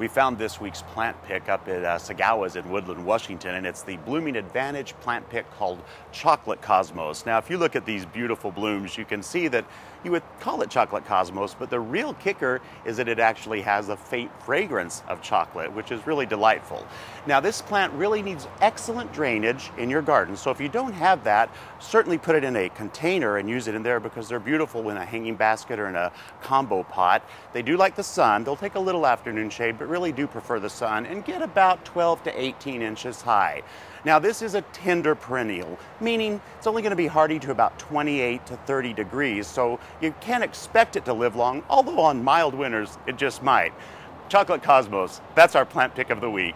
We found this week's plant pick up at uh, Tsugawa's in Woodland, Washington, and it's the Blooming Advantage plant pick called Chocolate Cosmos. Now, if you look at these beautiful blooms, you can see that you would call it Chocolate Cosmos, but the real kicker is that it actually has a faint fragrance of chocolate, which is really delightful. Now, this plant really needs excellent drainage in your garden, so if you don't have that, certainly put it in a container and use it in there because they're beautiful in a hanging basket or in a combo pot. They do like the sun, they'll take a little afternoon shade, but really do prefer the sun and get about 12 to 18 inches high. Now, this is a tender perennial, meaning it's only going to be hardy to about 28 to 30 degrees, so you can't expect it to live long, although on mild winters it just might. Chocolate Cosmos, that's our plant pick of the week.